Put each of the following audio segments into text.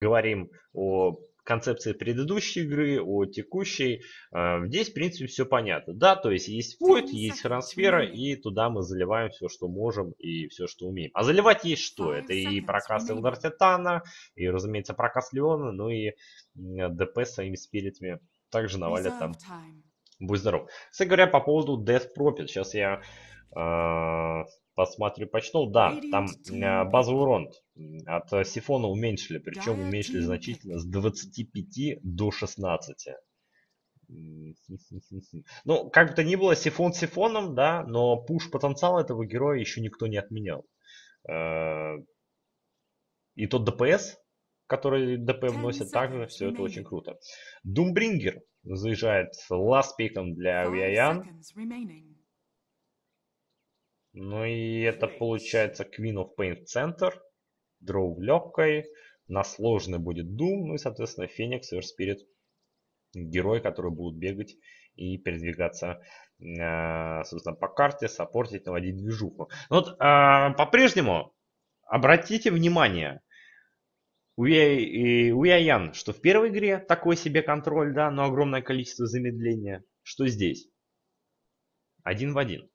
говорим о концепции предыдущей игры, о текущей, э, здесь, в принципе, все понятно. Да, то есть есть Void, есть трансфера, и туда мы заливаем все, что можем, и все, что умеем. А заливать есть что? Это и прокас Элдор Титана, и, разумеется, прокас Леона, ну и ДП своими спиритами также навалят там. Будь здоров. Кстати говоря, по поводу Death Prophet, сейчас я э, посмотрю, почтол. Да, там э, базовый урон от э, сифона уменьшили, причем уменьшили значительно с 25 до 16. Ну, как бы то ни было, сифон сифоном, да, но пуш потенциал этого героя еще никто не отменял. Э, и тот ДПС, который ДП вносит, также все это очень круто. Думбрингер заезжает ласт пиком для Виаян. Ну и это получается Queen of Pain в центр. Дроу в легкой. На сложный будет Doom. Ну и, соответственно, Феникс, Spirit. Герой, который будут бегать и передвигаться э, собственно, по карте, саппортить, наводить движуху. Ну вот, э, по-прежнему, обратите внимание, у Яян, что в первой игре такой себе контроль, да, но огромное количество замедления. Что здесь? Один в один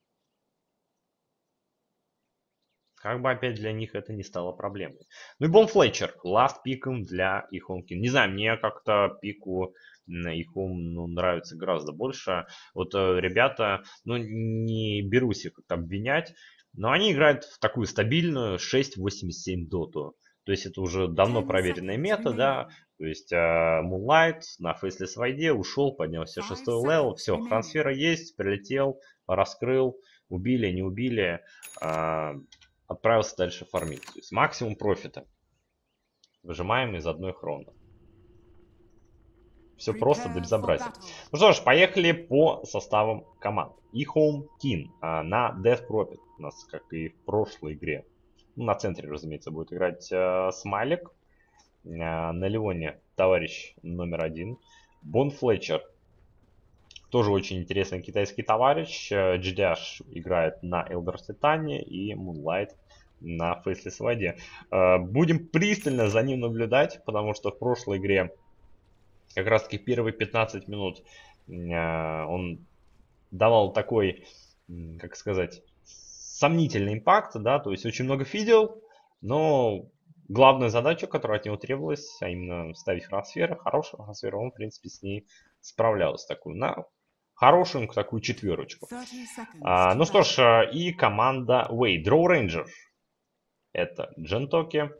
как бы опять для них это не стало проблемой. Ну и Bone Fletcher, last пиком для EHOME.K. Не знаю, мне как-то пику EHOME ну, нравится гораздо больше. Вот э, ребята, ну не берусь их как-то обвинять, но они играют в такую стабильную 6.87 доту. То есть это уже давно проверенная мета, да. То есть э, Moonlight на Faceless Void е ушел, поднялся шестой level, все, хроносфера есть, прилетел, раскрыл, убили, не убили. Э, отправился дальше фармить. То есть максимум профита. Выжимаем из одной хроны. Все просто до безобразия. Ну что ж, поехали по составам команд. И Home King а, на Death Profit. У нас, как и в прошлой игре. Ну, на центре, разумеется, будет играть а, Смайлик. А, на Леоне товарищ номер один. Бон Флетчер тоже очень интересный китайский товарищ. GDH э, играет на Elder Titan и Moonlight на Faceless Воде. Э, будем пристально за ним наблюдать, потому что в прошлой игре как раз таки первые 15 минут э, он давал такой, как сказать, сомнительный импакт, да, то есть очень много фидел, но главная задача, которая от него требовалась, а именно ставить трансферы, хорошие трансферы, он, в принципе, с ней справлялся такую на хорошенькую такую четверочку. А, ну что ж, а, и команда Way, Draw Ranger. Это Джентоки.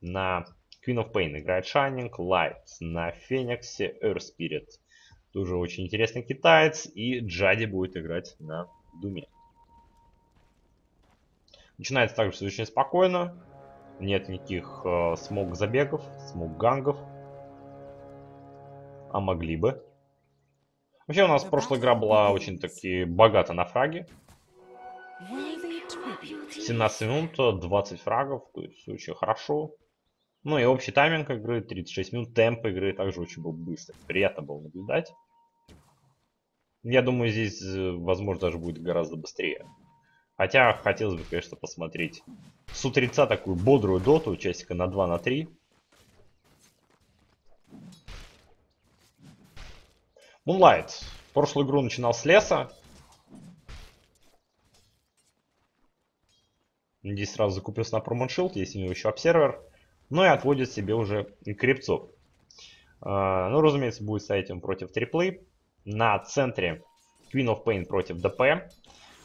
На Queen of Pain играет Shining, Light на Фениксе, Earth Spirit. Тоже очень интересный китаец. И Джади будет играть на Думе. Начинается также все очень спокойно. Нет никаких э, смог-забегов, смог-гангов. А могли бы. Вообще у нас прошлая игра была очень таки богата на фраги. 17 минут, 20 фрагов, то есть очень хорошо. Ну и общий тайминг игры, 36 минут, темп игры также очень был быстрый. Приятно было наблюдать. Я думаю, здесь, э, возможно, даже будет гораздо быстрее. Хотя, хотелось бы, конечно, посмотреть с утреца такую бодрую доту, часика на 2, на 3. Moonlight. Прошлую игру начинал с леса. Здесь сразу закупился на промоншилд, есть у него еще обсервер. Ну и отводит себе уже крепцов. Uh, ну, разумеется, будет ставить он против триплы. На центре Queen of Pain против ДП.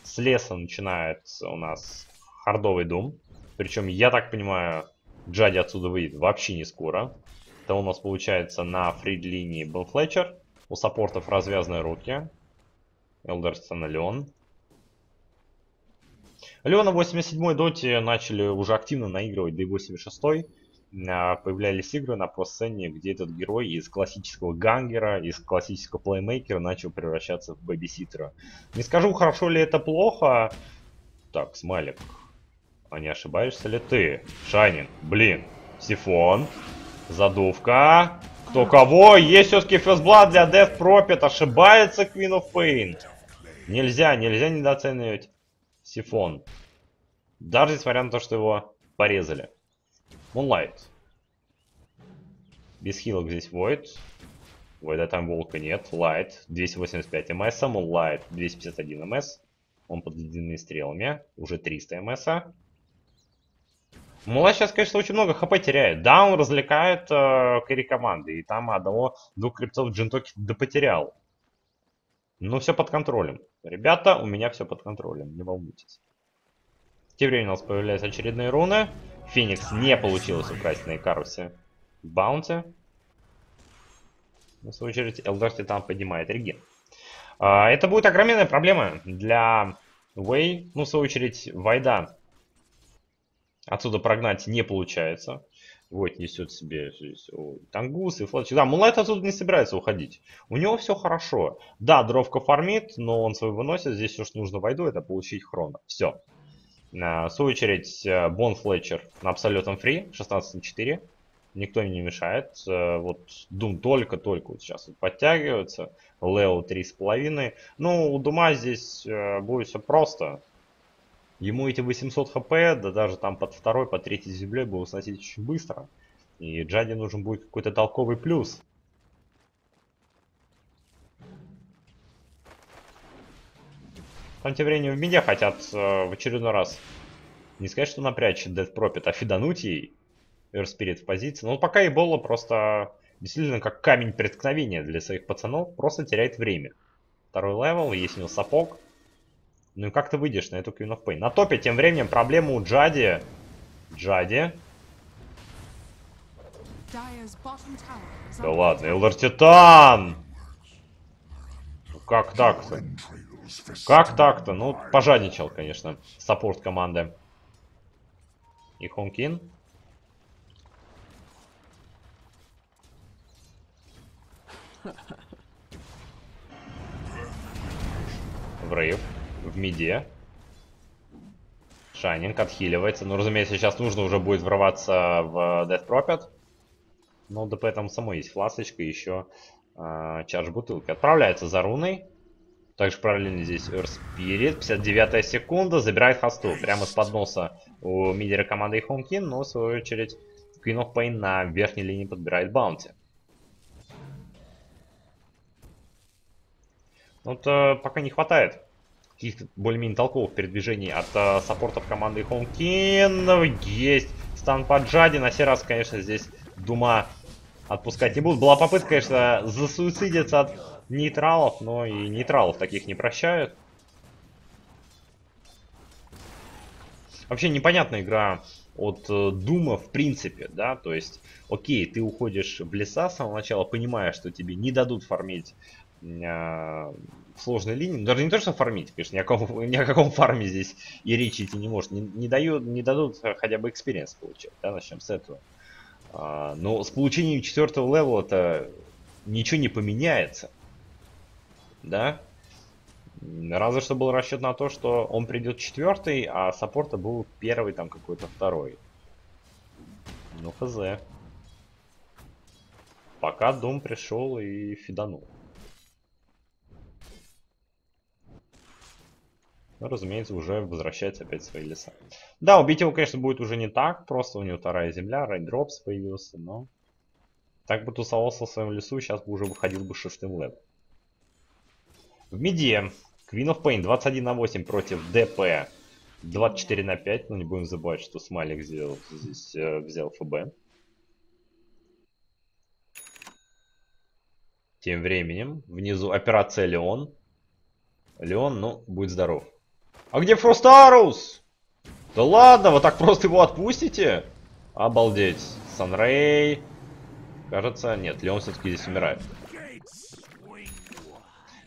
С леса начинается у нас хардовый дум. Причем, я так понимаю, Джади отсюда выйдет вообще не скоро. Это у нас получается на фрид-линии Бен Флетчер. У саппортов развязаны руки. Элдерсон и Леон. Леона 87 доте начали уже активно наигрывать, да и 86 а, появлялись игры на про-сцене, где этот герой из классического гангера, из классического плеймейкера начал превращаться в бэбиситера. Не скажу, хорошо ли это плохо. Так, смайлик. А не ошибаешься ли ты? Шайнинг, блин. Сифон. Задувка. Кто кого? Есть все-таки фестблад для Death Prophet. Ошибается Queen of Pain. Нельзя, нельзя недооценивать Сифон. Даже несмотря на то, что его порезали. Moonlight. Без хилок здесь Void. Void там волка нет. Light 285 МС. Light 251 МС. Он под ледяными стрелами. Уже 300 МС. Мула сейчас, конечно, очень много хп теряет. Да, он развлекает э, кэри команды. И там одного, двух крипцов Джинтоки да потерял. Но все под контролем. Ребята, у меня все под контролем, не волнуйтесь. Тем временем у нас появляются очередные руны. Феникс не получилось украсть на Икарусе Баунти. В свою очередь, Элдер Титан поднимает реген. А, это будет огромная проблема для Вэй. Ну, в свою очередь, Вайда отсюда прогнать не получается. Вот, несет себе Тангус и Флатч. Да, Мулайт отсюда не собирается уходить. У него все хорошо. Да, дровка фармит, но он свой выносит. Здесь все, что нужно Вайду, это получить хрона. Все. В свою очередь, э, Бон Флетчер на абсолютном фри, 16 на 4 никто не мешает. Э, вот Дум только-только вот сейчас вот подтягивается. Лео 3,5. Ну, у Дума здесь э, будет все просто. Ему эти 800 хп, да даже там под второй, под третьей землей будут сносить очень быстро. И Джади нужен будет какой-то толковый плюс. Там тем временем в медиа хотят э, в очередной раз не сказать, что напрячь Death Prophet, а фидануть ей Spirit в позиции. Но пока Эбола просто действительно как камень преткновения для своих пацанов, просто теряет время. Второй левел, есть у него сапог. Ну и как ты выйдешь на эту Queen of Pain? На топе тем временем проблема у Джади. Джади. Да ладно, Элдер Титан! Ну как так-то? Как так-то? Ну, пожадничал, конечно, саппорт команды. И Хомкин. В рейв. В миде. Шайнинг отхиливается. Ну, разумеется, сейчас нужно уже будет врываться в Death Prophet. Но да поэтому самой есть фласочка еще э, чардж бутылки. Отправляется за руной. Также параллельно здесь Earth Spirit. 59 секунда. Забирает хосту. Прямо с подноса у мидера команды Хомкин. Но, в свою очередь, Queen of Pain на верхней линии подбирает баунти. Вот э, пока не хватает каких-то более-менее толковых передвижений от э, саппортов команды Хомкин. Есть стан по Джади. На сей раз, конечно, здесь Дума отпускать не будут. Была попытка, конечно, засуицидиться от нейтралов, но и нейтралов таких не прощают. Вообще непонятная игра от э, Дума в принципе, да, то есть, окей, ты уходишь в леса с самого начала, понимая, что тебе не дадут фармить э, сложной линии, даже не то, что фармить, конечно, ни о, каком, ни о каком фарме здесь и речи идти не может, не, не, дают, не дадут хотя бы experience получать, да, начнем с этого. А, но с получением четвертого level а-то ничего не поменяется, да, Разве что был расчет на то, что он придет четвертый, а саппорта был первый, там какой-то второй. Ну, хз. Пока Doom пришел и фиданул. Но, разумеется, уже возвращается опять в свои леса. Да, убить его, конечно, будет уже не так. Просто у него вторая земля, raindrops появился, но... Так бы тусовался в своем лесу, сейчас бы уже выходил бы шестым level ом. В миде Queen of Pain 21 на 8 против DP 24 на 5. Но не будем забывать, что Смайлик сделал, здесь э, взял FB. Тем временем внизу операция Леон. Леон, ну, будь здоров. А где Фростарус? Да ладно, вы так просто его отпустите? Обалдеть. Санрей. Кажется, нет, Леон все-таки здесь умирает.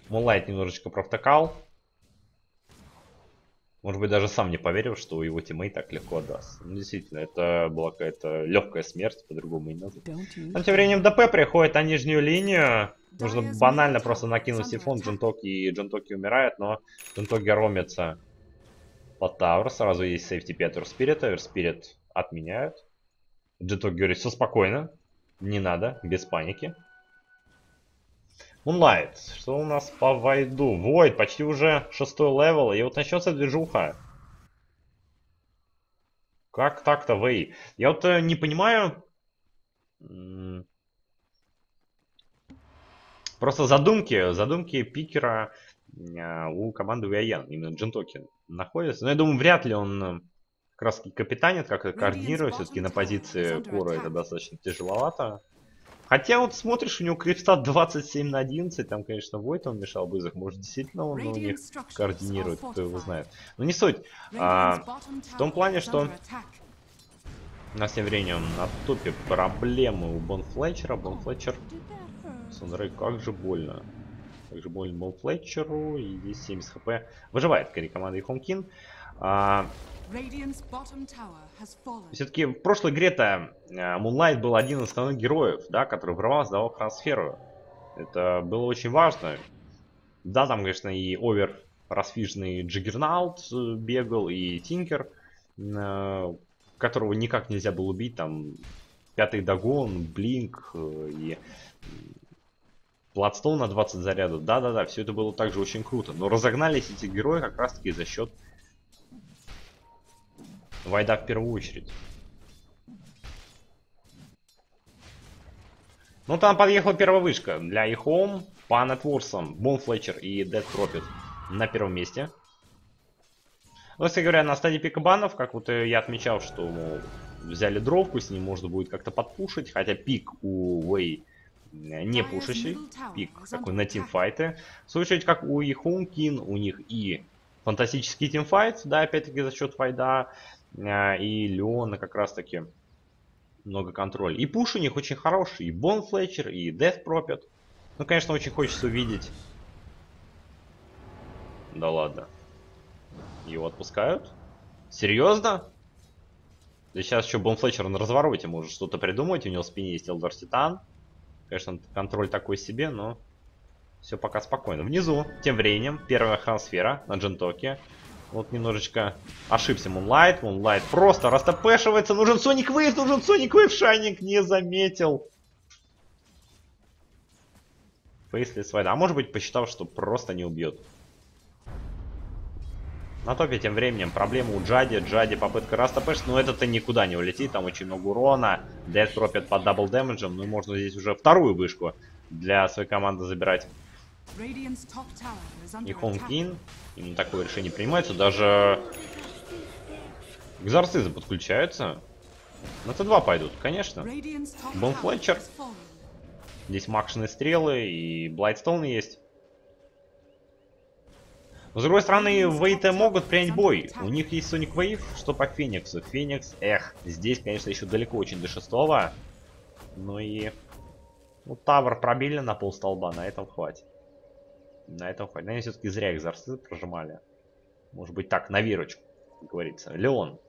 Мулайт немножечко провтыкал. Может быть, даже сам не поверил, что его тиммейт так легко отдаст. Ну, действительно, это была какая-то легкая смерть, по-другому и назвать. Но тем временем ДП приходит на нижнюю линию. Нужно банально просто накинуть сифон Джентоки, и Джентоки умирает, но Джентоки ромится Тауэр. Сразу есть сейфти 5 Спирит, Спирит отменяют. Джентоки говорит, все спокойно, не надо, без паники. Moonlight. Что у нас по Вайду? Войд, почти уже шестой левел. И вот начнется движуха. Как так-то, Вей? Я вот э, не понимаю... Просто задумки, задумки пикера э, у команды Виаян, именно Джентоки находится. Но я думаю, вряд ли он э, как раз капитанит, как то координирует. Все-таки на позиции Кора это достаточно тяжеловато. Хотя вот смотришь, у него крипстат 27 на 11, там, конечно, Войт он мешал бы их, может, действительно он у них координирует, кто его знает. Но не суть. А, в том плане, что у нас тем временем на топе проблемы у Бон Флетчера. Бон Флетчер... Смотри, как же больно. Как же больно Бон Флетчеру. И здесь 70 хп. Выживает, скорее, команда Хомкин. А... Все-таки в прошлой игре-то Мунлайт был один из основных героев, да, который врывался, давал трансферу. Это было очень важно. Да, там, конечно, и over расфиженный Juggernaut э, бегал, и Tinker, э, которого никак нельзя было убить, там, Пятый Dagon, Blink э, и Bloodstone на 20 зарядов. Да-да-да, все это было также очень круто. Но разогнались эти герои как раз-таки за счет Void а в первую очередь. Ну, там подъехала первая вышка для Ихом по нетворсам. Бон Флетчер и Дед Пропит на первом месте. Ну, если говоря, на стадии пика банов, как вот я отмечал, что мол, взяли дровку, с ним можно будет как-то подпушить, хотя пик у Вэй не пушащий, пик такой на тимфайты. В свою очередь, как у Ихункин, у них и фантастический тимфайт, да, опять-таки за счет файда, а, и Леона как раз-таки много контроля. И пуш у них очень хороший, и Бон Флетчер, и Death Prophet. Ну, конечно, очень хочется увидеть. Да ладно. Его отпускают? Серьезно? Да сейчас еще Бон Флетчер на развороте может что-то придумать. У него в спине есть Элдор Титан. Конечно, контроль такой себе, но все пока спокойно. Внизу, тем временем, первая хрансфера на Джентоке. Вот немножечко ошибся Moonlight. Moonlight просто растэпэшивается. Нужен Sonic Wave, нужен Sonic Wave. Шайнинг не заметил. Faceless Void'а. А может быть посчитал, что просто не убьет. На топе тем временем проблема у Джади. Джади попытка растэпэшиться, но это-то никуда не улетит. Там очень много урона. Death Prophet под double damage'ем. Ну и можно здесь уже вторую вышку для своей команды забирать. И Хомкин. Именно такое решение принимается. Даже Экзорцизы подключаются. На Т2 пойдут, конечно. Бон Флетчер. Здесь макшные стрелы и Блайтстоун есть. С другой стороны, Вейты могут принять бой. У них есть Соник Вейв, что по Фениксу. Феникс, эх, здесь, конечно, еще далеко очень до шестого. Ну и... Ну, tower пробили на пол столба, на этом хватит. На этом хватит. Наверное, все-таки зря зарсы прожимали. Может быть так, на верочку, как говорится. Леон.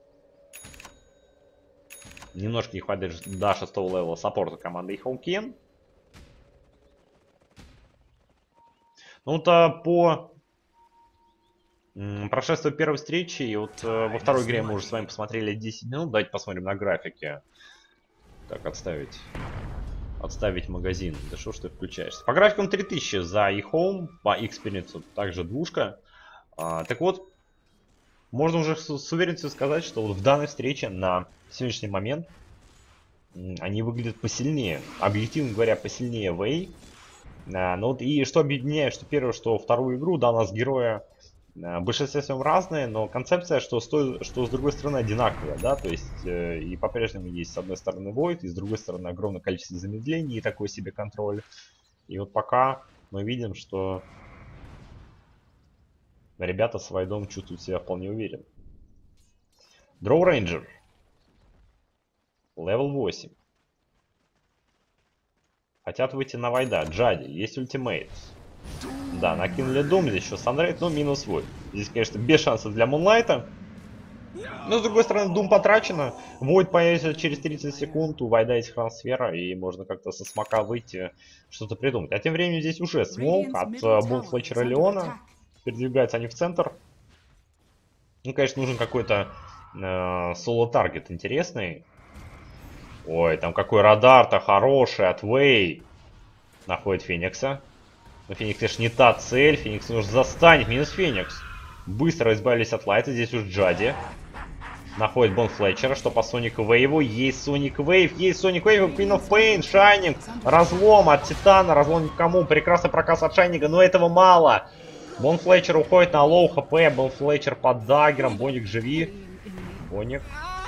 Немножко не хватит до шестого level'а support'а команды EHOME.K. Ну-то по прошествию первой встречи, и вот э, во второй игре мы уже с вами посмотрели 10 минут. Давайте посмотрим на графике. Так, отставить отставить магазин. Да что ж ты включаешься? По графикам 3000 за eHome, по Experience также двушка. А, так вот, можно уже с, с уверенностью сказать, что вот в данной встрече на сегодняшний момент они выглядят посильнее. Объективно говоря, посильнее Вэй. А, ну вот и что объединяет, что первое, что вторую игру, да, у нас героя в большинстве своем разные, но концепция, что с, той, что с другой стороны одинаковая, да, то есть э, и по-прежнему есть с одной стороны Void, и с другой стороны огромное количество замедлений и такой себе контроль. И вот пока мы видим, что ребята с Вайдом чувствуют себя вполне уверенно. Дроу Рейнджер. Левел 8. Хотят выйти на Вайда. Джади, есть ультимейт. Да, накинули дом, здесь еще Санрейд, но минус свой. Здесь, конечно, без шансов для Мунлайта. Но, с другой стороны, Дум потрачено. Войд появится через 30 секунд, у Вайда есть хрансфера, и можно как-то со смока выйти, что-то придумать. А тем временем здесь уже smoke от Bone Fletcher'а, Lion'а. Передвигаются они в центр. Ну, конечно, нужен какой-то э, solo target интересный. Ой, там какой радар-то хороший от WAY. Находит Phoenix'а. Но Феникс, конечно, не та цель. Феникс нужно застанить. Минус Феникс. Быстро избавились от Лайта. Здесь уж Джади. Находит Bone Fletcher'а, что по Sonic Wave'у. Есть Sonic Wave, есть Sonic Wave, Queen of Pain, Шайнинг, разлом от Титана, разлом кому, прекрасный прокаст от Шайнинга, но этого мало. Bone Fletcher уходит на low хп, Bone Fletcher под dagger'ом, Боник живи. Боник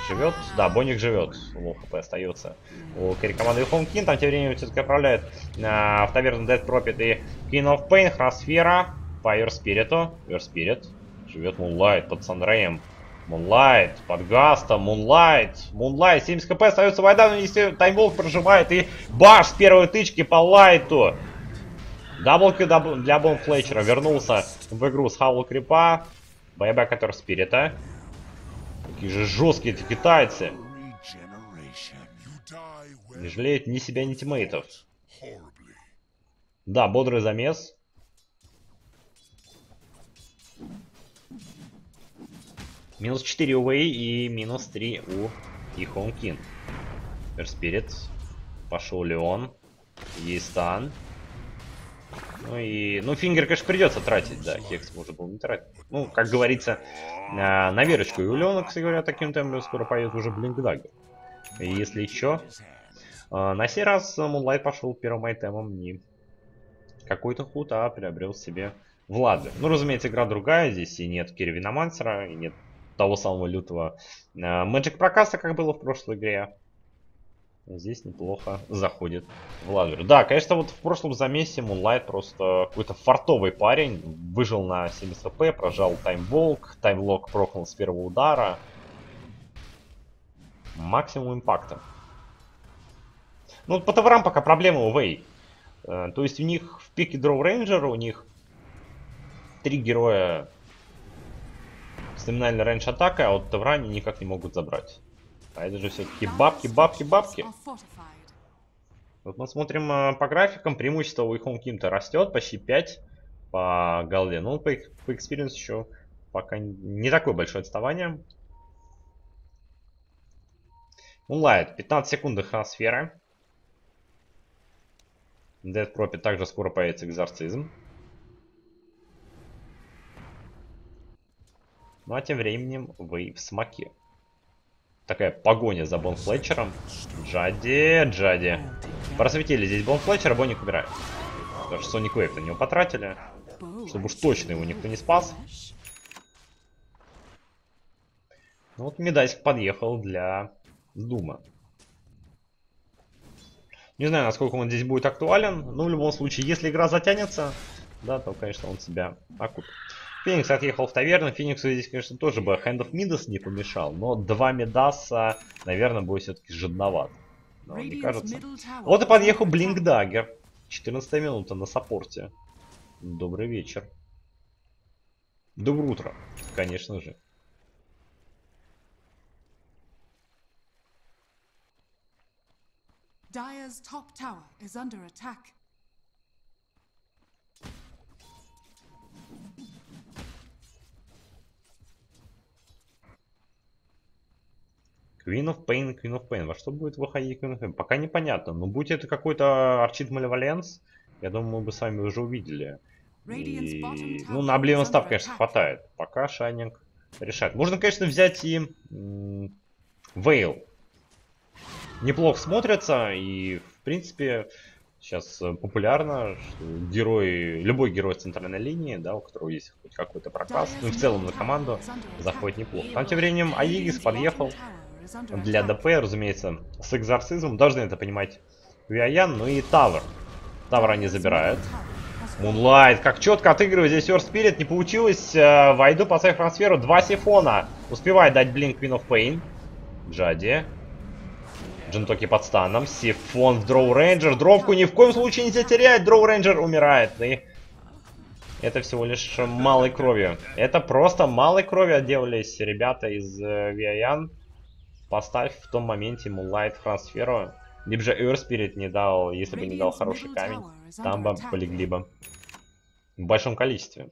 живет? Да, Боник живет. Low хп остается у команды EHOME.K. Там тем временем все-таки отправляют а, в таверну Death Prophet и Queen of Pain, Хроносфера, Fire Spirit. Fire Spirit. Живет Moonlight под Сандреем. Moonlight под Гастом, Moonlight, Moonlight, 70 хп остается Void'а, но если Time Walk прожимает и bash с первой тычки по Лайту. Даблки для Бон Флетчера вернулся в игру с Хаула Крипа. Байбек который Спирита. Какие же жесткие эти китайцы. Не жалеют ни себя, ни тиммейтов. Да, бодрый замес. Минус 4 у Вэй и минус 3 у Ихон Кин. Спирит. Пошел Lion. Есть стан. Ну и... Ну, Finger, конечно, придется тратить, да. Hex можно было не тратить. Ну, как говорится, на, на верочку. И у Lion'а, кстати говоря, таким темпом скоро поедет уже Blink Dagger. И если еще... А, на сей раз Moonlight пошел первым item'ом не какой-то Hood, а приобрел себе Влады. Ну, разумеется, игра другая. Здесь и нет Кирвина Мансера, и нет того самого лютого Magic прокаста, как было в прошлой игре. Здесь неплохо заходит Владимир. Да, конечно, вот в прошлом замесе Moonlight просто какой-то фартовый парень. Выжил на 70 хп, прожал таймволк, таймлок прохнул с первого удара. Максимум импакта. Ну, по товарам пока проблема у Вэй. Э, то есть у них в пике Дроу Рейнджер, у них три героя с номинальной рейндж атакой, а вот Тавра они никак не могут забрать. А это же все-таки бабки, бабки, бабки. Вот мы смотрим э, по графикам, преимущество у Ихом Ким-то растет, почти 5 по голде. Ну, по, по experience еще пока не такое большое отставание. Moonlight, 15 секунд хроносферы. Dead Prophet также скоро появится экзорцизм. Ну а тем временем вы в смоке. Такая погоня за Бон Флетчером. Джади, Джади. Просветили здесь Бон Флетчера, Боник убирает. Потому Соник Вейв на него потратили. Чтобы уж точно его никто не спас. Ну вот Медасик подъехал для Дума. Не знаю, насколько он здесь будет актуален. Но в любом случае, если игра затянется, да, то, конечно, он себя окупит. Феникс отъехал в таверну. Фениксу здесь, конечно, тоже бы Hand of Midas не помешал. Но два Медаса, наверное, будет все-таки жадноват. Но, мне кажется. Вот и подъехал Блинк Даггер. 14 минута на саппорте. Добрый вечер. Доброе утро, конечно же. Dyer's top tower is under attack. Queen of Pain, Queen of Pain. Во что будет выходить Queen of Pain? Пока непонятно. Но будь это какой-то Арчит Малеваленс, я думаю, мы бы с вами уже увидели. И... Ну, на Обливион став, конечно, хватает. Пока Шайнинг решает. Можно, конечно, взять и Вейл. Неплохо смотрится, и, в принципе, сейчас популярно, что герой, любой герой центральной линии, да, у которого есть хоть какой-то проказ, ну и в целом на команду заходит неплохо. Там тем временем Аигис подъехал, для ДП, разумеется, с экзорцизмом. Должны это понимать Виаян, ну и Тавр. Тавр они забирают. Мунлайт, как четко отыгрывает здесь Earth Spirit, не получилось. Э, войду по сейф трансферу. Два сифона. Успевает дать Blink Queen of Pain. Джади. Джентоки под станом. Сифон в Дроу Рейнджер. Дровку ни в коем случае нельзя терять. Дроу Рейнджер умирает. И это всего лишь малой кровью. Это просто малой кровью отделались ребята из э, Виаян поставь в том моменте ему лайт трансферу. Либо же Earth Spirit не дал, если бы не дал хороший камень, там бы полегли бы. В большом количестве.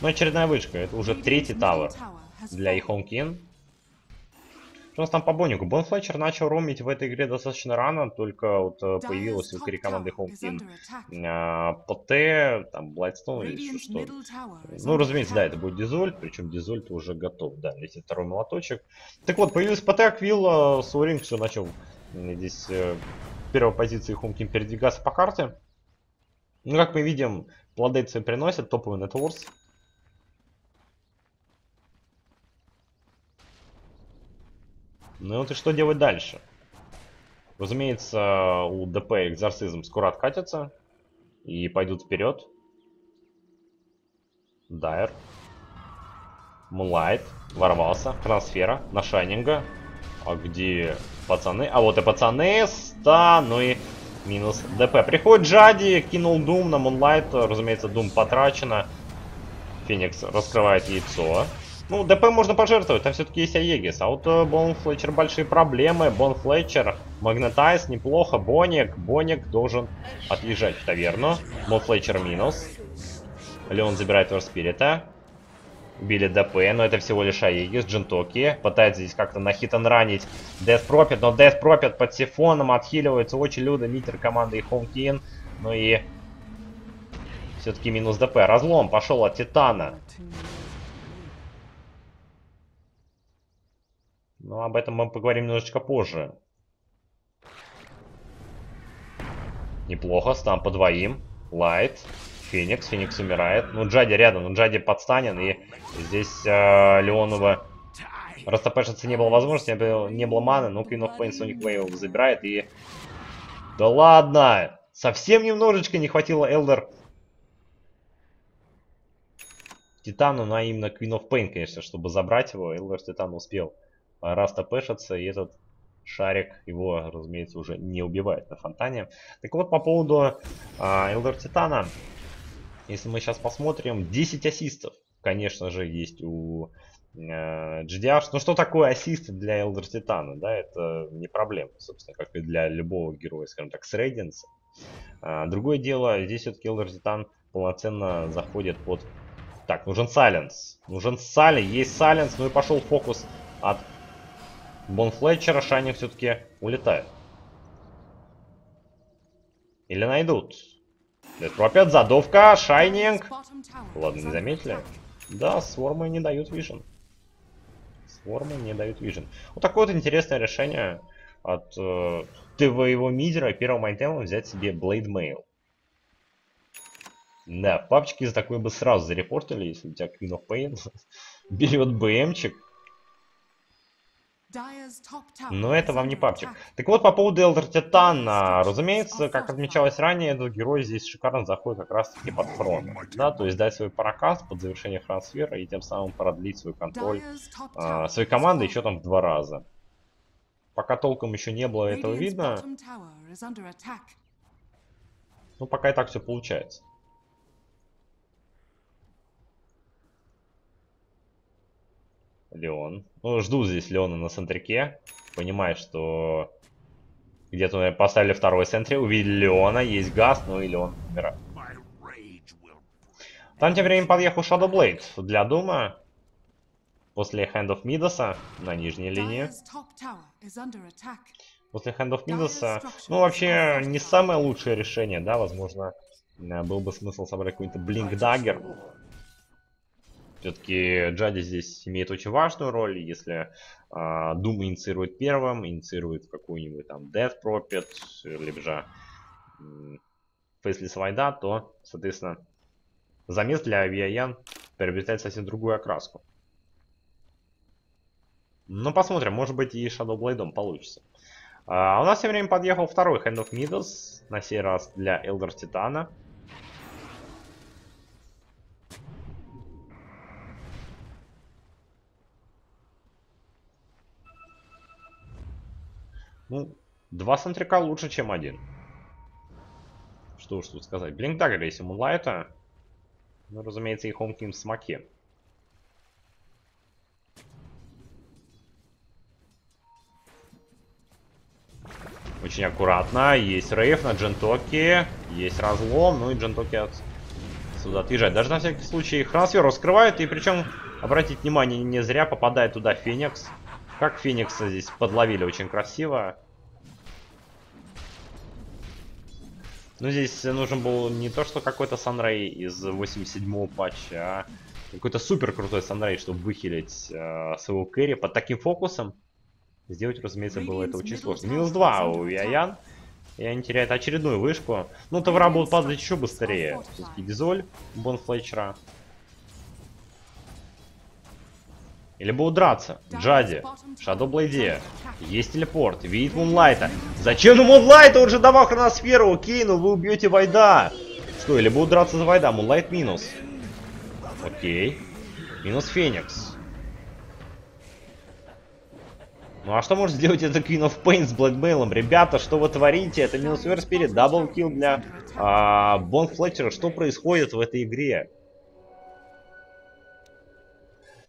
Ну, очередная вышка. Это уже третий тавер для Ихонкин. Что у нас там по Бонику? Бон Флетчер начал ромить в этой игре достаточно рано, только вот э, появилась у команды Home Team а, ПТ, там Блайдстоун или еще что Ну, разумеется, да, это будет Дизольт, причем Дизольт уже готов, да, летит второй молоточек. Так вот, появился ПТ, Аквилла, Суаринг все начал здесь э, первой позиции Home Team передвигаться по карте. Ну, как мы видим, плоды приносят, топовый нетворс. Ну вот и что делать дальше? Разумеется, у ДП экзорцизм скоро откатится и пойдут вперед. Dire. Moonlight. Ворвался. Хроносфера. На Шайнинга. А где пацаны? А вот и пацаны. Стан. Ну и минус ДП. Приходит Джади. Кинул Doom на Moonlight. Разумеется, Doom потрачено. Феникс раскрывает яйцо. Ну, ДП можно пожертвовать, там все-таки есть Aegis. А вот э, Bone Fletcher большие проблемы. Bone Fletcher, Magnetize неплохо. Боник, Боник должен отъезжать в таверну. Бон Флетчер минус. Леон забирает Спирита. Убили ДП, но это всего лишь Аегис, Джентоки. Пытается здесь как-то на хитон ранить Death Prophet, но Death Prophet под сифоном отхиливается. Очень людо митер команды и Хомкин. Ну и все-таки минус ДП. Разлом пошел от Титана. Но об этом мы поговорим немножечко позже. Неплохо, стан по двоим. Лайт, Phoenix, Phoenix умирает. Ну, Джади рядом, ну, Джади подстанен, и здесь э, Lion'а растэпэшиться не было возможности, не было, не было маны, но Queen of Pain Sonic Wave забирает, и... Да ладно! Совсем немножечко не хватило Elder Титану на именно Queen of Pain, конечно, чтобы забрать его. Elder Titan успел растэпэшиться, и этот шарик его, разумеется, уже не убивает на фонтане. Так вот, по поводу а, Элдер Титана. Если мы сейчас посмотрим, 10 ассистов, конечно же, есть у э, GDR. Ну, что такое ассист для Элдер Титана? Да, это не проблема, собственно, как и для любого героя, скажем так, с Рейденса. А, другое дело, здесь все-таки Элдер Титан полноценно заходит под... Так, нужен Сайленс. Нужен Сали, есть Сайленс, ну и пошел фокус от Бон Флетчера Шайнинг все-таки улетает. Или найдут. опять задувка, Шайнинг. Ладно, не заметили? Да, свормы не дают вижен. Свормы не дают вижен. Вот такое вот интересное решение от э, твоего мидера первого айтема взять себе Blade Mail. Да, папчики за такое бы сразу зарепортили, если у тебя Queen of Pain берет БМчик но это вам не папчик. Так вот, по поводу Элдер Титана. Разумеется, как отмечалось ранее, этот герой здесь шикарно заходит как раз таки под фронт. Да, то есть дать свой прокаст под завершение трансфера и тем самым продлить свой контроль а, своей команды еще там в два раза. Пока толком еще не было этого видно. Ну, пока и так все получается. Леон. Ну, жду здесь Леона на центрике. Понимаю, что где-то поставили второй центре, увидели Леона, есть газ, ну и Леон умирает. Там тем временем подъехал Shadow Blade для Дума. После Hand of Midas на нижней линии. После Hand of Midas, ну вообще не самое лучшее решение, да, возможно, был бы смысл собрать какой-то Blink Dagger. Все-таки Джади здесь имеет очень важную роль. Если э, Doom инициирует первым, инициирует какую-нибудь там Death Prophet, либо же э, Faceless Вайда, то, соответственно, замес для Авиаян приобретает совсем другую окраску. Ну, посмотрим, может быть и Shadow Blade получится. А у нас тем временем подъехал второй Hand of Midas, на сей раз для Элдер Титана. Ну, два центрика лучше, чем один. Что уж тут сказать. Блинк Даггер, если Мунлайта. Ну, разумеется, и Хомкин в смоке. Очень аккуратно. Есть рейв на Джентоке. Есть разлом. Ну и Джентоки от... сюда отъезжает. Даже на всякий случай трансфер раскрывают. И причем, обратите внимание, не зря попадает туда Феникс. Как Феникса здесь подловили очень красиво. Ну, здесь нужен был не то, что какой-то Санрей из 87-го патча, а какой-то супер крутой Санрей, чтобы выхилить э, своего кэрри под таким фокусом. Сделать, разумеется, было это очень сложно. Минус 2 у Яян. И они теряют очередную вышку. Ну, Тавра будут падать еще быстрее. Все-таки Дизоль, Бон Или будут драться. Джади, Shadow Blade. Есть телепорт. Видит Moonlight'а. Зачем ему Moonlight'а? Он же давал хроносферу. Окей, ну вы убьете Void'а. Что, или будут драться за Void'а? Moonlight минус. Окей. Минус Феникс. Ну а что может сделать это Queen of Pain с Blade Mail'ом? Ребята, что вы творите? Это минус Earth Spirit, double kill для а, Bone Fletcher'а. Что происходит в этой игре?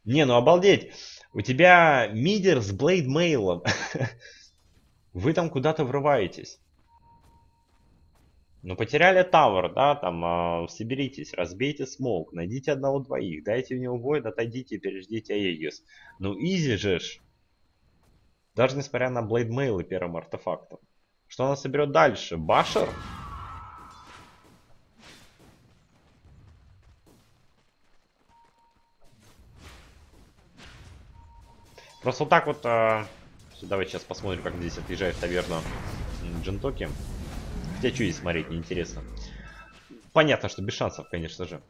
Не, ну обалдеть. У тебя мидер с Blade Mail'ом. Вы там куда-то врываетесь. Ну, потеряли tower, да, там, э, соберитесь, разбейте smoke, найдите одного-двоих, дайте в него бой, отойдите переждите Aegis. Ну, easy же ж. Даже несмотря на Blade Mail и первым артефактом. Что она соберет дальше? Basher? Просто вот так вот... Э, давайте сейчас посмотрим, как здесь отъезжает таверна Джентоки. Хотя что здесь смотреть, неинтересно. Понятно, что без шансов, конечно же.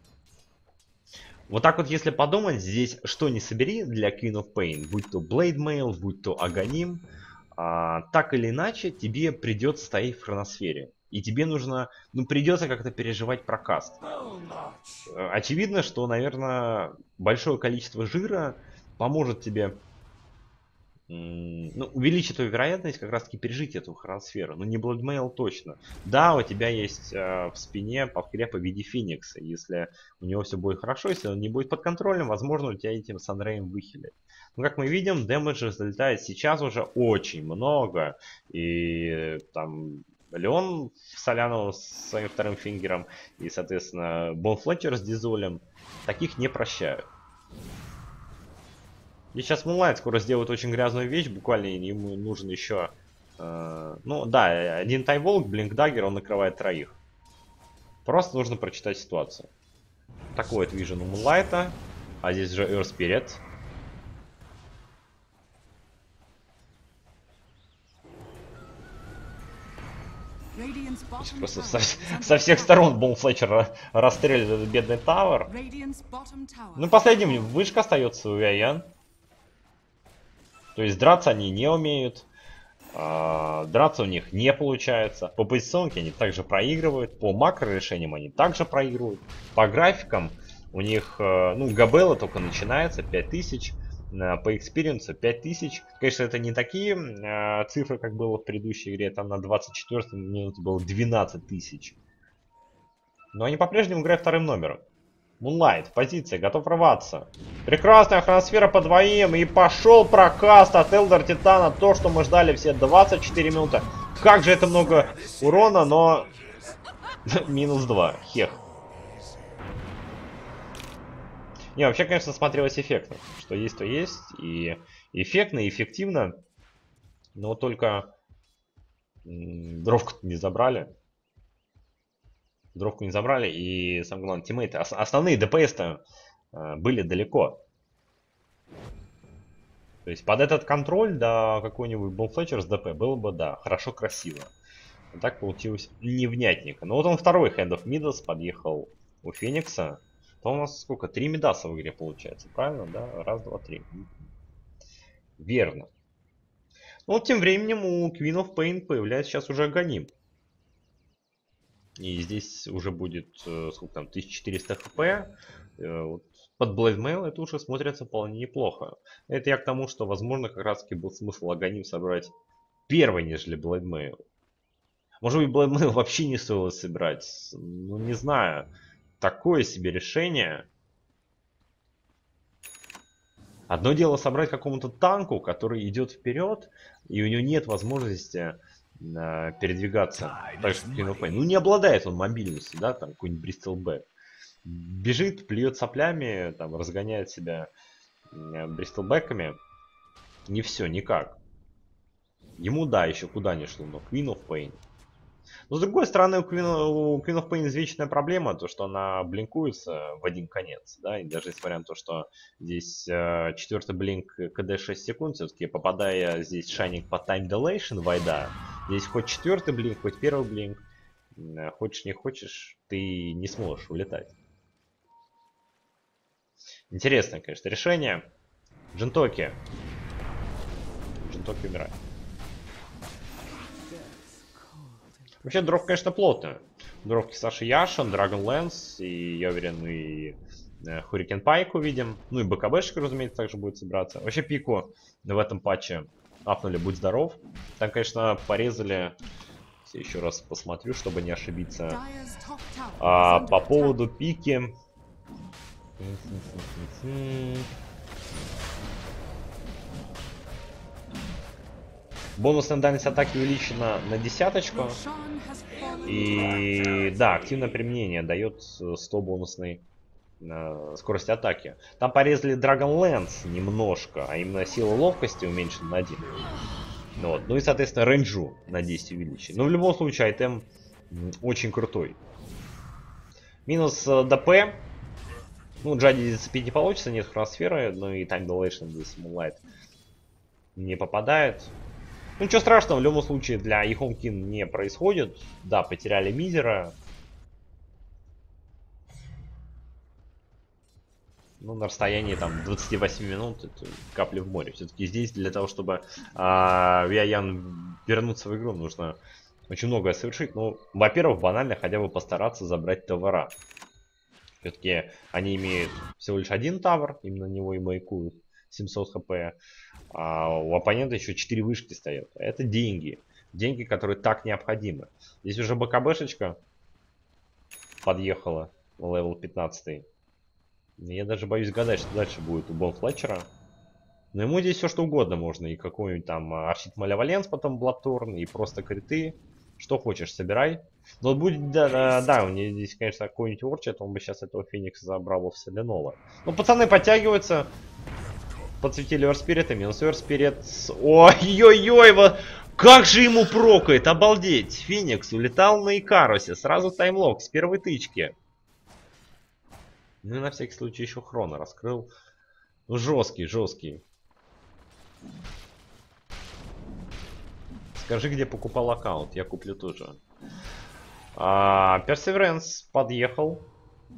Вот так вот, если подумать, здесь что не собери для Queen of Pain, будь то Blade Mail, будь то Аганим, а, так или иначе тебе придется стоять в хроносфере. И тебе нужно, ну придется как-то переживать прокаст. Очевидно, что, наверное, большое количество жира поможет тебе ну, увеличит твою вероятность как раз таки пережить эту хроносферу. Но не Bloodmail точно. Да, у тебя есть э, в спине подкрепа в виде Феникса. Если у него все будет хорошо, если он не будет под контролем, возможно, у тебя этим Санрейм выхилит. Но как мы видим, дэмэджа залетает сейчас уже очень много. И там Леон Соляну с своим вторым фингером и, соответственно, Бон Флетчер с Дизолем таких не прощают. И сейчас Мунлайт скоро сделает очень грязную вещь, буквально ему нужен еще... Э, ну да, один Тайволк, Блинк Даггер, он накрывает троих. Просто нужно прочитать ситуацию. Такой вот вижен у Мунлайта. А здесь же Earth Spirit. Просто со, со всех сторон Bone Fletcher расстреливает бедный tower. Ну, последним вышка остается у Яян. То есть драться они не умеют. А, драться у них не получается. По позиционке они также проигрывают. По макро решениям они также проигрывают. По графикам у них, э, ну, игра была только начинается, 5000. По experience'у 5000. Конечно, это не такие э, цифры, как было в предыдущей игре. Там на 24 минуте было 12 тысяч. Но они по-прежнему играют вторым номером. Мунлайт, позиция, готов рваться. Прекрасная хроносфера по двоим. И пошел прокаст от Элдер Титана. То, что мы ждали все 24 минуты. Как же это много урона, но... Минус 2. Хех. Не, вообще, конечно, смотрелось эффектно. Что есть, то есть. И эффектно, и эффективно. Но только... Дровку не забрали. Дровку не забрали, и, самое главное, тиммейты. Ос основные ДПС-то э, были далеко. То есть под этот контроль, да, какой-нибудь Болфлетчер с ДП было бы, да, хорошо, красиво. А так получилось невнятненько. Но вот он второй Hand of Midas подъехал у Феникса. То у нас сколько? Три Мидаса в игре получается, правильно, да? Раз, два, три. Верно. Ну тем временем у Queen of Pain появляется сейчас уже Аганим. И здесь уже будет, э, сколько там, 1400 хп. Э, вот под Mail это уже смотрится вполне неплохо. Это я к тому, что, возможно, как раз таки был смысл Аганим собрать первый, нежели Mail. Может быть, Mail вообще не стоило собирать. Ну, не знаю. Такое себе решение. Одно дело собрать какому-то танку, который идет вперед, и у него нет возможности передвигаться. Так же, как Ну, не обладает он мобильностью, да, там, какой-нибудь Бристол Б. Бежит, плюет соплями, там, разгоняет себя э, Бристол Бэками. не все, никак. Ему, да, еще куда не шло, но Queen of Pain. Но с другой стороны, у Queen, у Queen of Pain извечная проблема, то что она блинкуется в один конец, да, и даже несмотря на то, что здесь э, четвертый блинк КД 6 секунд, все-таки попадая здесь шайник по Time Dilation вайда, здесь хоть четвертый блинк, хоть первый блинк, э, хочешь не хочешь, ты не сможешь улетать. Интересное, конечно, решение. Джентоки. Джентоки умирает. Вообще, дров, конечно, плотно. Дровки Саши Яшин, Dragon Lance, и я уверен, и Хурикен э, Пайк увидим. Ну и БКБшка, разумеется, также будет собираться. Вообще, пику в этом патче апнули, будь здоров. Там, конечно, порезали... Еще раз посмотрю, чтобы не ошибиться. А, по поводу пики... Бонусная дальность атаки увеличена на десяточку. И да, активное применение дает 100 бонусной э, скорости атаки. Там порезали Dragon Lance немножко, а именно сила ловкости уменьшена на 1. Вот. Ну и, соответственно, рейнджу на 10 увеличили. Но в любом случае, item очень крутой. Минус э, ДП. Ну, Джади зацепить не получится, нет хроносферы, но и Time Dilation здесь Moonlight не попадает. Ну, ничего страшного, в любом случае для EHOME.K не происходит. Да, потеряли мизера. Ну, на расстоянии там 28 минут это капли в море. Все-таки здесь для того, чтобы а, вернуться в игру, нужно очень многое совершить. Ну, во-первых, банально хотя бы постараться забрать товара. Все-таки они имеют всего лишь один тавр, именно него и маякуют. 700 хп. А у оппонента еще 4 вышки стоят. Это деньги. Деньги, которые так необходимы. Здесь уже БКБшечка подъехала. Левел 15. Я даже боюсь гадать, что дальше будет у Бон Флетчера. Но ему здесь все что угодно можно. И какой-нибудь там Аршит Маляваленс, потом Блатторн, и просто криты. Что хочешь, собирай. Но будет, да, да, да, у него здесь, конечно, какой-нибудь Орчет, он бы сейчас этого Феникса забрал в Соленола. Ну, пацаны подтягиваются подсветили Верспирит и минус Верспирит. Ой-ой-ой, вот как же ему прокает, обалдеть. Феникс улетал на Икарусе, сразу таймлок с первой тычки. Ну и на всякий случай еще Хрона раскрыл. Ну жесткий, жесткий. Скажи, где покупал аккаунт, я куплю тоже. А, Персеверенс подъехал.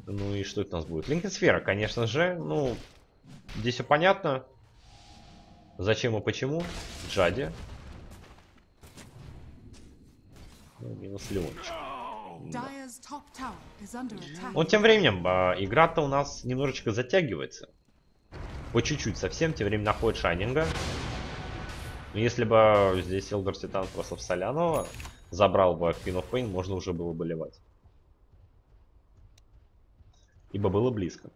Ну и что это у нас будет? Линкенсфера, конечно же. Ну, здесь все понятно. Зачем и почему? Джади. Ну, минус Леончик. Да. Вот тем временем, э, игра-то у нас немножечко затягивается. По чуть-чуть совсем, тем временем находит Шайнинга. Но если бы здесь Элдер Титан просто в Солянова забрал бы Queen of Pain, можно уже было бы ливать. Ибо было близко.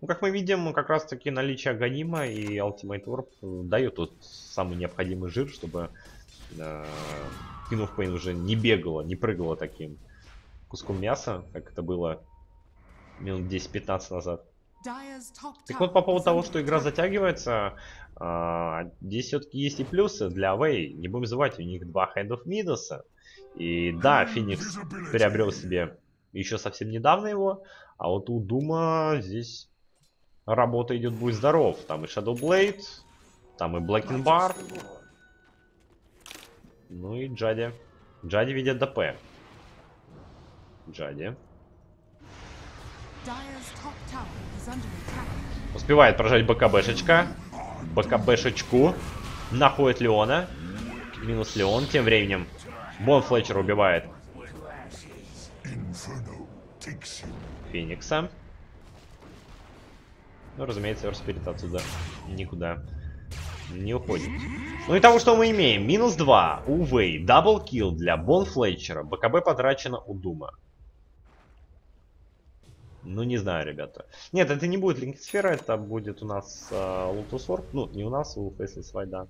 Ну, как мы видим, как раз таки наличие Ганима и Ultimate Warp дает тот самый необходимый жир, чтобы э, of Pain уже не бегала, не прыгала таким куском мяса, как это было минут 10-15 назад. Так вот, по поводу того, что игра затягивается, э, здесь все-таки есть и плюсы для Away. Не будем забывать, у них два Hand of Midas. И да, Феникс приобрел себе еще совсем недавно его, а вот у Дума здесь работа идет будь здоров. Там и Shadow Blade, там и Black Bar. Ну и Джади. Джади видит ДП. Джади. Успевает прожать БКБшечка. БКБшечку. Находит Леона. Минус Леон. Тем временем Бон Флетчер убивает Феникса. Ну, разумеется, Эрспирит отсюда никуда не уходит. Ну и того, что мы имеем. Минус 2 у Вэй. Даблкил для Бон Флетчера. БКБ потрачено у Дума. Ну, не знаю, ребята. Нет, это не будет Link сфера, это будет у нас э, Orb. Ну, не у нас, у Faceless Void'а.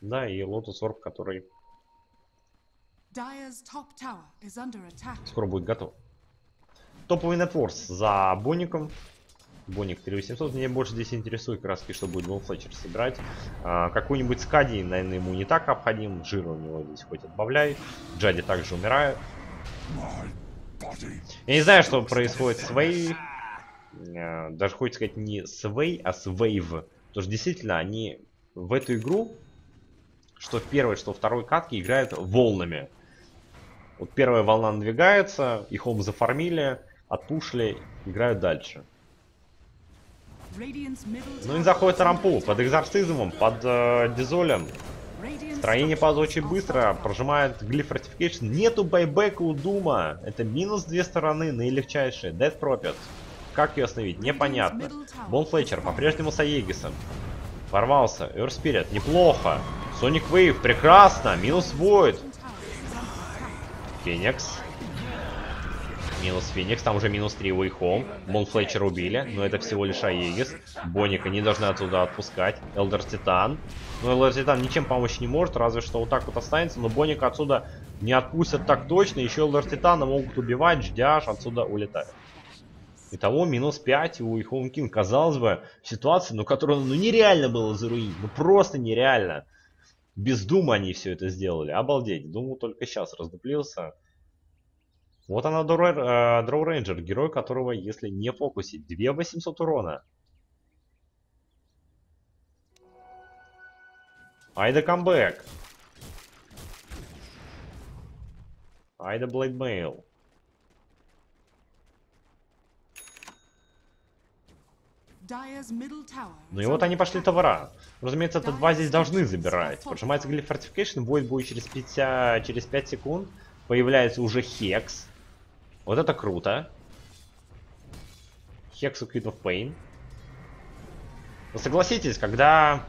Да, и Lotus Orb, который скоро будет готов. Топовый net worth за Боником. Боник 3800. Мне больше здесь интересует раз что будет Bone Fletcher собирать. А, Какой-нибудь Skadi, наверное, ему не так необходим. Жира у него здесь хоть отбавляй. Джади также умирает. Я не знаю, что происходит с Вей. А, даже хочется сказать не с Вей, а с Вейв. Потому что действительно они в эту игру, что в первой, что в второй катке играют волнами. Вот первая волна надвигается, их ом зафармили, отпушили, играют дальше. Ну и заходит рампу под экзорцизмом, под э, дизолем. Строение падает очень быстро, прожимает глиф Fortification. Нету байбека у Дума. Это минус две стороны, наилегчайшие. Death Prophet. Как ее остановить? Непонятно. Бон Флетчер по-прежнему с Аегисом. Ворвался. Earth Spirit. Неплохо. Sonic Wave. Прекрасно. Минус Void. Феникс. Минус Феникс, там уже минус 3 Уэйхом. Мон убили, но это всего лишь Аегис. Боника не должны отсюда отпускать. Элдер Титан. Но Элдер Титан ничем помочь не может, разве что вот так вот останется. Но Боника отсюда не отпустят так точно. Еще Элдер Титана могут убивать, ждяш отсюда улетает. Итого минус 5 у Ихом Кин. Казалось бы, ситуация, ну, которую ну, нереально было заруинить. Ну, просто нереально. Без дума они все это сделали. Обалдеть. Думал только сейчас раздуплился. Вот она, Дроу Рейнджер, герой которого, если не фокусить, 2800 урона. Айда камбэк. Айда Blade Mail. Ну и вот они пошли tower'а. Разумеется, это два здесь должны забирать. Прожимается Glyph of Fortification, будет будет через 5, через 5 секунд. Появляется уже Hex. Вот это круто. Hex у Queen of Pain. Но согласитесь, когда...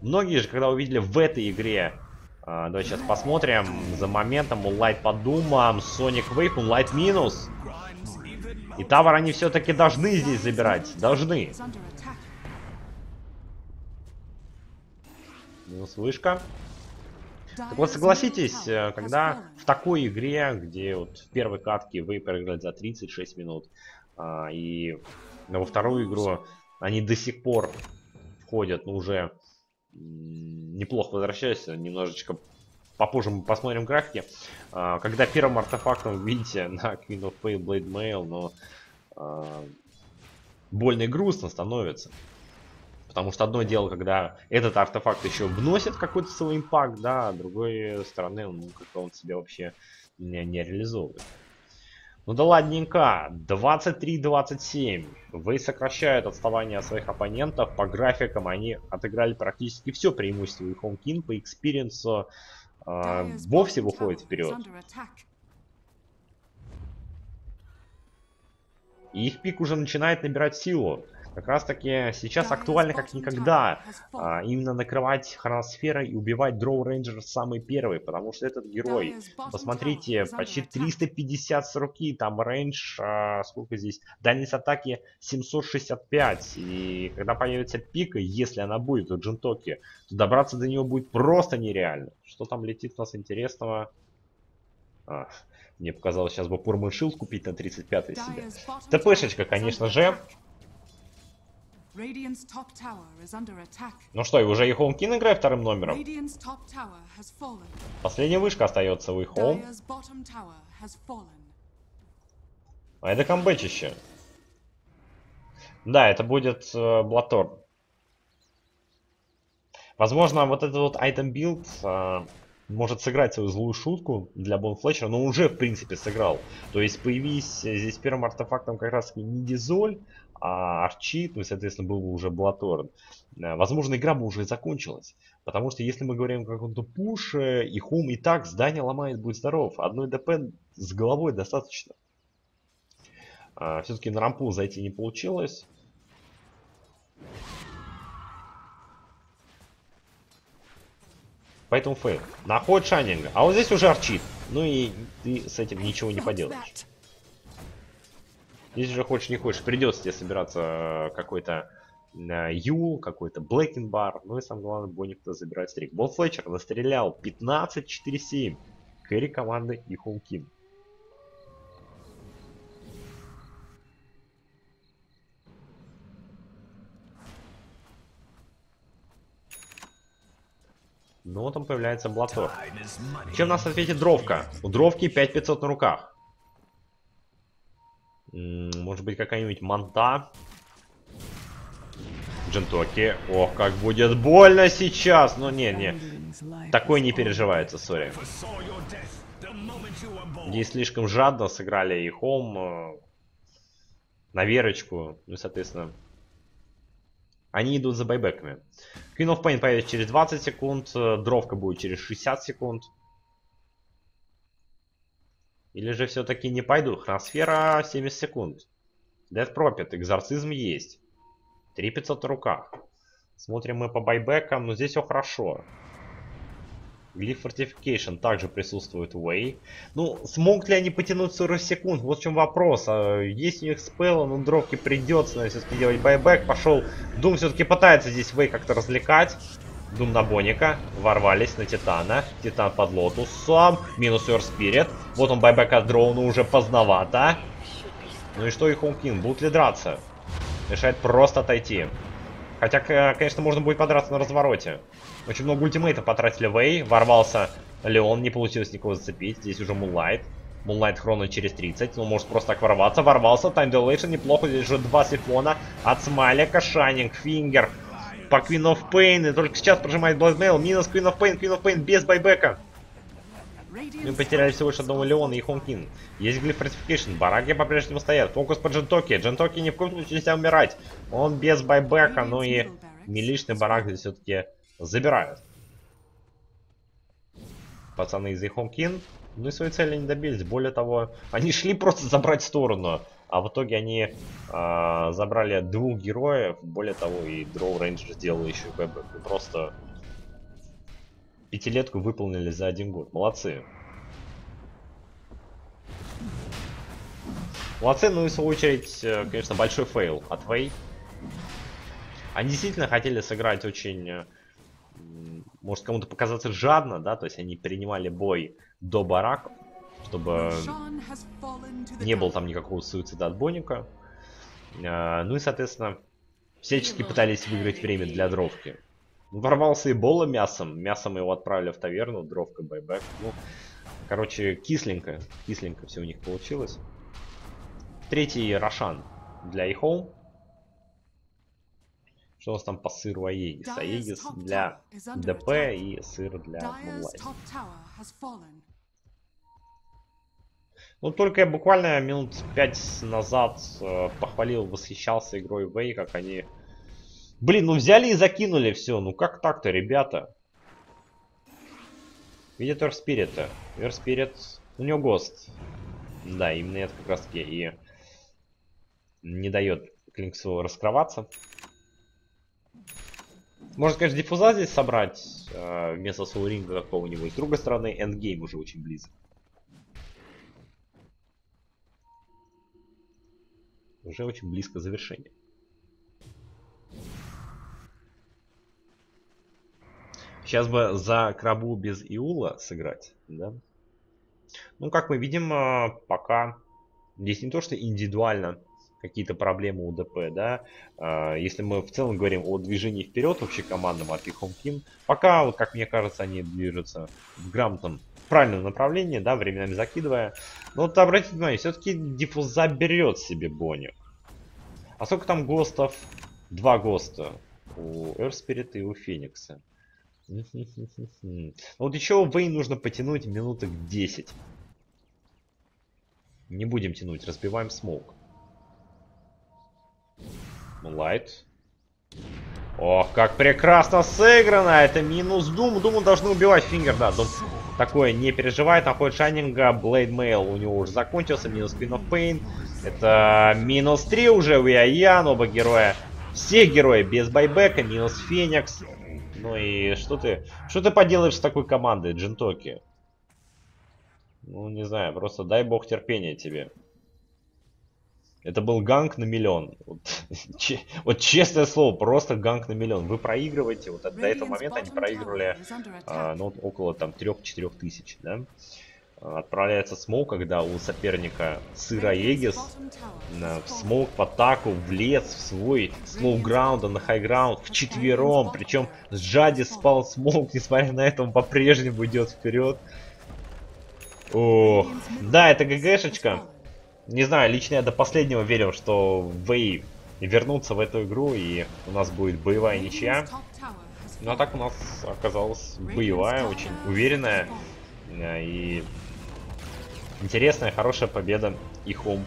Многие же, когда увидели в этой игре... А, давай сейчас посмотрим. За моментом Moonlight по думам, Sonic Wave, Moonlight минус. И Тавр они все-таки должны здесь забирать. Должны. Минус вышка. Так вот согласитесь, э, когда в такой игре, где вот в первой катке вы проиграли за 36 минут, а, и во вторую игру они до сих пор входят, ну уже неплохо возвращаются, немножечко попозже мы посмотрим графики. А, когда первым артефактом видите на Queen of Pale Blade Mail, но а, больно и грустно становится. Потому что одно дело, когда этот артефакт еще вносит какой-то свой импакт, да, а с другой стороны, ну, как он себя вообще не, не реализовывает. Ну да ладненько, 23-27. Вы сокращают отставание от своих оппонентов. По графикам они отыграли практически все преимущество. EHOME.Keen по experience'у э, вовсе выходит вперед. И их пик уже начинает набирать силу как раз таки сейчас актуально как никогда а, именно накрывать хроносферой и убивать Drow Ranger самый первый, потому что этот герой, посмотрите, почти 350 с руки, там range, а, сколько здесь, дальность атаки 765, и когда появится Pike, если она будет у Джинтоки, то добраться до него будет просто нереально. Что там летит у нас интересного? А, мне показалось, сейчас бы Poor Man's Shield купить на 35 себе. ТПшечка, конечно же. Ну что, и уже EHOME.Keen играет вторым номером? Последняя вышка остается у EHOME. А это камбэчище. Да, это будет э, Bloodthorn. Возможно, вот этот вот item build э, может сыграть свою злую шутку для Бон Флетчера, но уже, в принципе, сыграл. То есть, появись здесь первым артефактом как раз не Desol, а Orchid, ну и, соответственно, был бы уже Bloodthorn, э, возможно, игра бы уже закончилась. Потому что если мы говорим о каком-то пуше, EHOME и так здания ломает, будь здоров. Одной ДП с головой достаточно. А, Все-таки на рампу зайти не получилось. Поэтому fail. Находит Шайнинга. А вот здесь уже Orchid. Ну и ты с этим ничего не поделаешь. Здесь уже хочешь не хочешь, придется тебе собираться э, какой-то э, Юл, какой-то Блэкин Бар. Ну и самое главное, Бонни кто забирает стрик. Бол Флетчер настрелял 15-4-7. Кэрри команды и Хоукин. Вот он появляется Блатор. Чем нас ответит Дровка? У Дровки 5500 на руках. Может быть, какая-нибудь Манта? Джентоки. Ох, как будет больно сейчас. Ну, не, не. Такой не переживается, сори. Здесь слишком жадно сыграли и Хом э, на Верочку. Ну, соответственно, они идут за байбеками. Queen of Pain появится через 20 секунд, э, дровка будет через 60 секунд. Или же все-таки не пойду. Хроносфера 70 секунд. Death Prophet, экзорцизм есть. 3500 на руках. Смотрим мы по байбекам, но здесь все хорошо. Glyph Fortification также присутствует Way. Ну, смогут ли они потянуть 40 секунд? Вот в чем вопрос. А, есть у них спелл, но дровки придется, наверное, все-таки делать байбек. Пошел. Дум все-таки пытается здесь Way как-то развлекать. Дум на Боника. Ворвались на Титана. Титан под Лотусом. Минус Your Spirit. Вот он buyback от Drow, но уже поздновато. Ну и что EHOME.Keen? Будут ли драться? Решает просто отойти. Хотя, конечно, можно будет подраться на развороте. Очень много ультимейта потратили Вэй. Ворвался Lion, не получилось никого зацепить. Здесь уже Moonlight. Moonlight хрона через 30. Он может просто так ворваться. Ворвался. Time Dilation неплохо. Здесь уже два сифона. От Смайлика, Шайнинг, Finger. По Queen of Pain. И только сейчас прожимает Blade Mail. Минус Queen of Pain. Queen of Pain без buyback'а. Мы потеряли всего лишь одного Леона и Хонкин. Есть глиф Fortification. Бараги по-прежнему стоят. Фокус по Джентоке. Джентоке ни в коем случае нельзя умирать. Он без байбека. Ну и милишный барак здесь все-таки забирают. Пацаны из Ихомкин, ну и своей цели не добились. Более того, они шли просто забрать сторону. А в итоге они э, забрали двух героев. Более того, и Дроу Рейнджер сделал еще и Просто пятилетку выполнили за один год. Молодцы. Молодцы, ну и в свою очередь, э, конечно, большой fail от Way. Они действительно хотели сыграть очень э, может кому-то показаться жадно, да, то есть они принимали бой до бараков, чтобы не было там никакого суицида от Боника. А, ну и, соответственно, всячески пытались выиграть время для дровки. Ворвался и Бола мясом, мясом его отправили в таверну, дровка, байбек. Ну, короче, кисленько, кисленько все у них получилось. Третий Рошан для Ихоу. Что у нас там по сыру Аегис? Аегис для ДП и сыр для Мунлайт. Ну, только я буквально минут пять назад э, похвалил, восхищался игрой Вэй, как они... Блин, ну взяли и закинули все. Ну как так-то, ребята? Видит Earth Spirit'а. Earth Spirit... У него Ghost. Да, именно это как раз таки и не дает Clinkz'у раскрываться. Можно, конечно, диффуза здесь собрать э, вместо Soul Ring'а какого-нибудь. С другой стороны, endgame уже очень близок. Уже очень близко завершения. Сейчас бы за крабу без Иула сыграть, да? Ну, как мы видим, э, пока здесь не то, что индивидуально какие-то проблемы у ДП, да, а, если мы в целом говорим о движении вперед вообще командам от Ихом Ким, пока, вот как мне кажется, они движутся в грамотном правильном направлении, да, временами закидывая. Но вот обратите внимание, все-таки диффуза берет себе Боник. А сколько там Ghost'ов? Два Ghost'а. У Earth Spirit'а и у Феникса. Вот еще Вейн нужно потянуть минуток 10. Не будем тянуть, разбиваем smoke. Лайт. Ох, как прекрасно сыграно! Это минус Doom. Doom'у должны убивать Finger, да. Doom такое не переживает. Находит Шайнинга. Blade Mail у него уже закончился. Минус Queen of Pain. Это минус 3 уже у Яян. Оба героя. Все герои без buyback'а. Минус Феникс. Ну и что ты... Что ты поделаешь с такой командой, Джинтоки? Ну, не знаю, просто дай бог терпения тебе. Это был gank на миллион. Вот, че, вот честное слово, просто gank на миллион. Вы проигрываете, вот до этого момента они проигрывали а, ну, около там 3-4 тысяч, да? отправляется смоук, когда у соперника сыра Егис в смоук в атаку, в лес, в свой слоу граунда, на хай граунд, в четвером. Причем с Джади спал смоук, несмотря на это, он по-прежнему идет вперед. Ох, да, это ГГшечка. Не знаю, лично я до последнего верил, что Вэй вернутся в эту игру и у нас будет боевая ничья. Ну а так у нас оказалась боевая, очень уверенная э, и интересная, хорошая победа и Home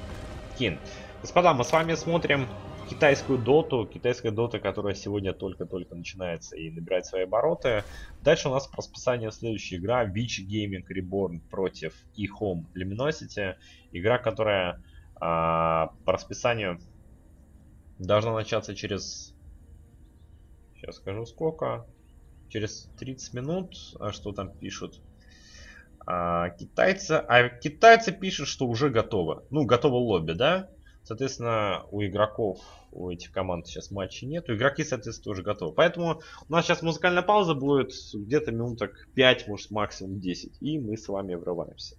King. Господа, мы с вами смотрим китайскую доту, китайская дота, которая сегодня только-только начинается и набирает свои обороты. Дальше у нас по расписанию следующая игра Witch Gaming Reborn против eHome Luminosity. Игра, которая а, по расписанию должна начаться через Сейчас скажу сколько. Через 30 минут. А что там пишут? А, китайцы, а китайцы пишут, что уже готово. Ну, готово лобби, да? Соответственно, у игроков, у этих команд сейчас матчей нет. Игроки, соответственно, уже готовы. Поэтому у нас сейчас музыкальная пауза будет где-то минуток 5, может максимум 10. И мы с вами врываемся.